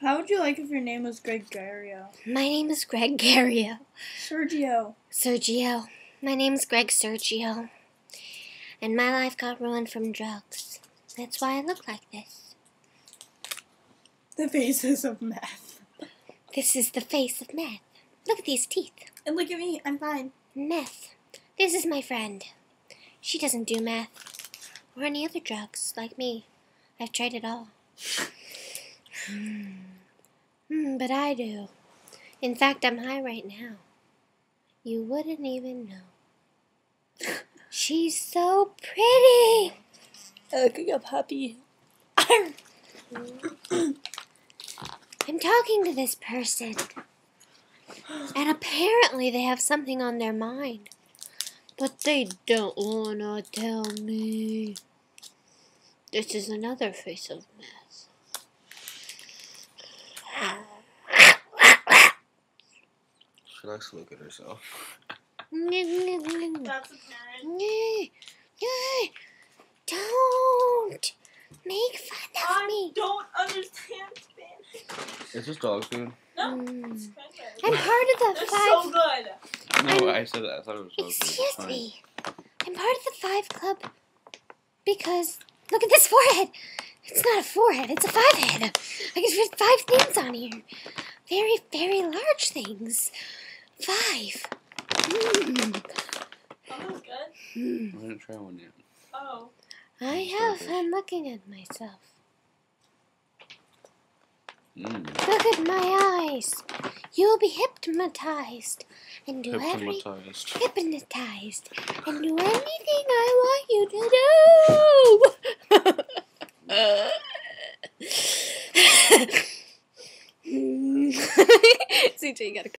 How would you like if your name was Greg Gario? My name is Greg Gario. Sergio. Sergio. My name's Greg Sergio. And my life got ruined from drugs. That's why I look like this. The faces of meth. This is the face of meth. Look at these teeth. And look at me, I'm fine. Meth. This is my friend. She doesn't do meth or any other drugs like me. I've tried it all. Hmm. Hmm, but I do. In fact, I'm high right now. You wouldn't even know. She's so pretty. Look like a puppy. I'm talking to this person. And apparently they have something on their mind. But they don't wanna tell me. This is another face of mess. She likes to look at herself. That's apparent. Don't make fun of I me. I don't understand Spanish. Is this dog food? No, mm. I'm part of the They're five. so good. No, I'm- I said that. I thought it was dog food. Excuse Fine. me. I'm part of the Five Club because look at this forehead. It's not a forehead, it's a five head. I can fit five things on here. Very, very large things. Five. Mm. Oh, that was good. Mm. I didn't try one yet. Oh. I have fun looking at myself. Mm. Look at my eyes. You'll be hypnotized and do every Hypnotized. hypnotized and do anything I want you to do. CJ, you gotta